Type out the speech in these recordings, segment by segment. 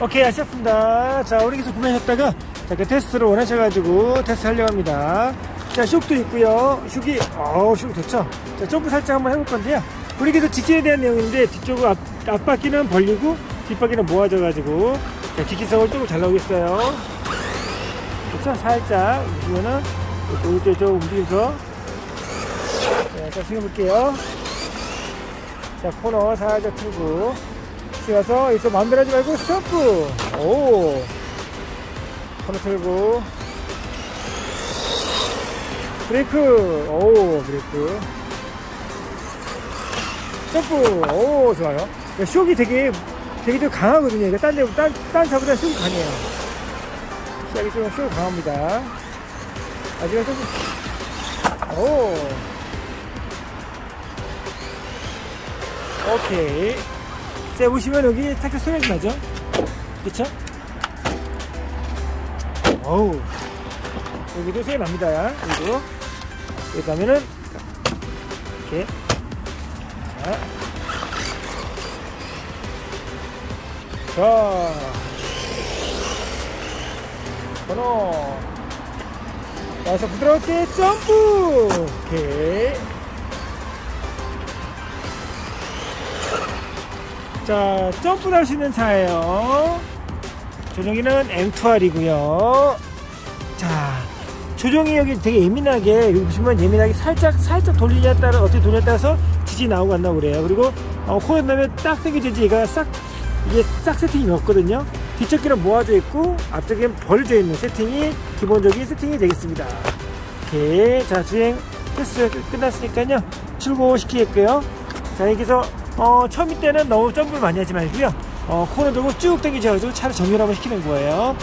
오케이 시작합니다. 자 우리 계속 구매하셨다가 자, 그 테스트를 원하셔가지고 테스트 하려고 합니다. 자 슉도 있고요. 슉이 어우 슉 좋죠? 자 점프 살짝 한번 해볼 건데요. 우리 계속 직진에 대한 내용인데 뒤쪽 앞, 앞바퀴는 벌리고 뒷바퀴는 모아져 가지고 자 직진성을 조금 잘 나오겠어요. 그쵸? 살짝 보시면은 이쪽 이쪽 움직여서 자, 자 시켜볼게요. 자 코너 살짝 틀고 쉬어서 여기서 마음대로 하지 말고 점프 오! 코너 틀고. 브레이크! 오 브레이크. 점프 오 좋아요. shock이 되게 되게 좀 강하거든요. 이게 딴 데, 딴, 딴 차보다 shock이 강해요. 시작이 좀 shock이 강합니다. 아직은 조금 오! 오케이 자 보시면 여기 살짝 소리가 나죠? 그쵸? 어우 여기도 소리 납니다. 여기도 여기 가면은 이렇게. 자, 자. 번호. 여기서 부드럽게 점프. 오케이 자 점프 할수 있는 차예요. 조종이는 M2R이고요. 자 조종이 여기 되게 예민하게 여기 보시면 예민하게 살짝 살짝 돌리냐에 따라 어떻게 돌리냐에 따라서 지지 나오고 안 나오고 그래요. 그리고 어, 코에 넣으면 딱 당겨지지 얘가 싹 이게 싹 세팅이 없거든요. 뒤쪽에는 모아져 있고 앞쪽에는 벌어져 있는 세팅이 기본적인 세팅이 되겠습니다. 오케이. 자 주행 테스트 끝났으니까요. 출고시키겠고요. 자 여기서 어, 처음일 때는 너무 점프를 많이 하지 말고요. 어, 코너 들고 쭉 당기셔가지고 차를 정렬 한번 시키는 거예요.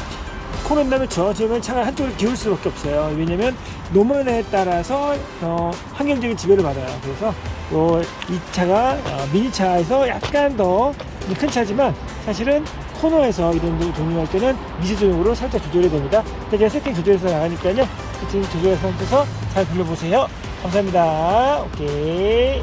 코너 다음에 저어지면 차가 한쪽으로 기울 수밖에 없어요. 왜냐면 노면에 따라서 어, 환경적인 지배를 받아요. 그래서 어, 이 차가 어, 미니차에서 약간 더 큰 차지만 사실은 코너에서 이런 종류할 때는 미세조용으로 살짝 조절해야 됩니다. 제가 세팅 조절해서 나가니까요. 세팅 조절해서 잘 불러보세요. 감사합니다. 오케이